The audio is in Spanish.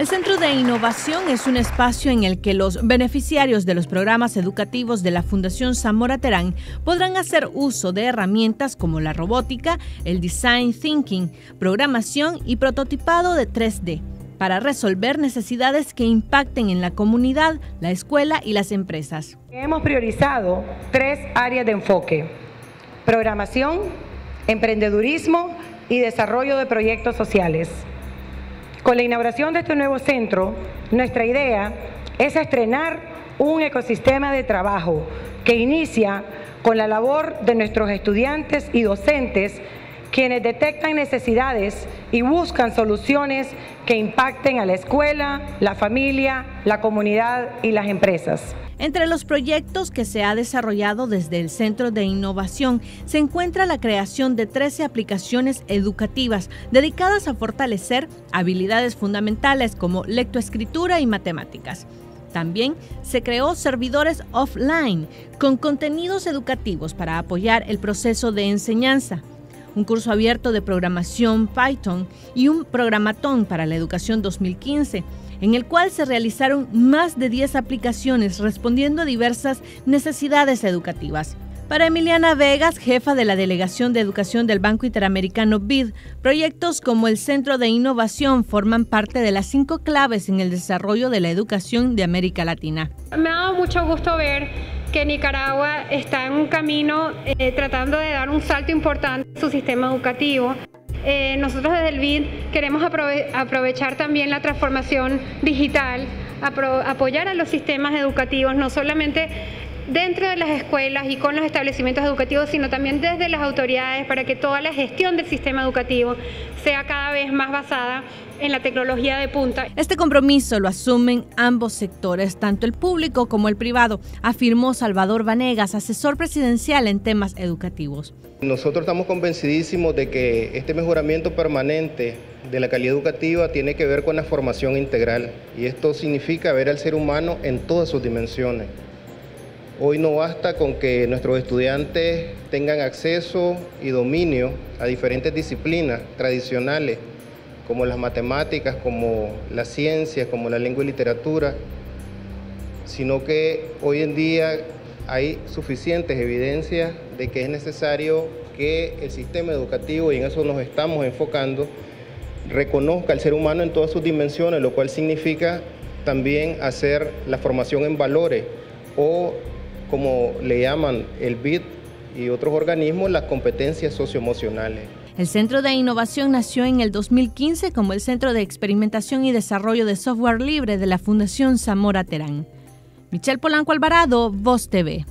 El Centro de Innovación es un espacio en el que los beneficiarios de los programas educativos de la Fundación Zamora Terán podrán hacer uso de herramientas como la robótica, el design thinking, programación y prototipado de 3D para resolver necesidades que impacten en la comunidad, la escuela y las empresas. Hemos priorizado tres áreas de enfoque. Programación, emprendedurismo y desarrollo de proyectos sociales. Con la inauguración de este nuevo centro, nuestra idea es estrenar un ecosistema de trabajo que inicia con la labor de nuestros estudiantes y docentes quienes detectan necesidades y buscan soluciones que impacten a la escuela, la familia, la comunidad y las empresas. Entre los proyectos que se ha desarrollado desde el Centro de Innovación se encuentra la creación de 13 aplicaciones educativas dedicadas a fortalecer habilidades fundamentales como lectoescritura y matemáticas. También se creó servidores offline con contenidos educativos para apoyar el proceso de enseñanza un curso abierto de programación Python y un programatón para la educación 2015 en el cual se realizaron más de 10 aplicaciones respondiendo a diversas necesidades educativas. Para Emiliana Vegas, jefa de la Delegación de Educación del Banco Interamericano BID, proyectos como el Centro de Innovación forman parte de las cinco claves en el desarrollo de la educación de América Latina. Me ha dado mucho gusto ver que Nicaragua está en un camino eh, tratando de dar un salto importante en su sistema educativo. Eh, nosotros desde el BID queremos aprovechar también la transformación digital, apoyar a los sistemas educativos, no solamente dentro de las escuelas y con los establecimientos educativos, sino también desde las autoridades para que toda la gestión del sistema educativo sea cada vez más basada en la tecnología de punta. Este compromiso lo asumen ambos sectores, tanto el público como el privado, afirmó Salvador Vanegas, asesor presidencial en temas educativos. Nosotros estamos convencidísimos de que este mejoramiento permanente de la calidad educativa tiene que ver con la formación integral y esto significa ver al ser humano en todas sus dimensiones. Hoy no basta con que nuestros estudiantes tengan acceso y dominio a diferentes disciplinas tradicionales como las matemáticas, como las ciencias, como la lengua y literatura, sino que hoy en día hay suficientes evidencias de que es necesario que el sistema educativo, y en eso nos estamos enfocando, reconozca al ser humano en todas sus dimensiones, lo cual significa también hacer la formación en valores o, como le llaman el BID y otros organismos, las competencias socioemocionales. El Centro de Innovación nació en el 2015 como el Centro de Experimentación y Desarrollo de Software Libre de la Fundación Zamora Terán. Michelle Polanco Alvarado, Voz TV.